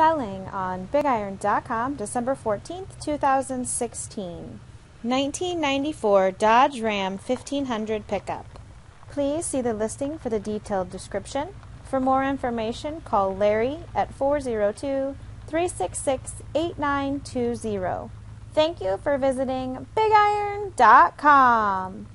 selling on BigIron.com December 14th, 2016. 1994 Dodge Ram 1500 pickup. Please see the listing for the detailed description. For more information, call Larry at 402 366 8920. Thank you for visiting BigIron.com.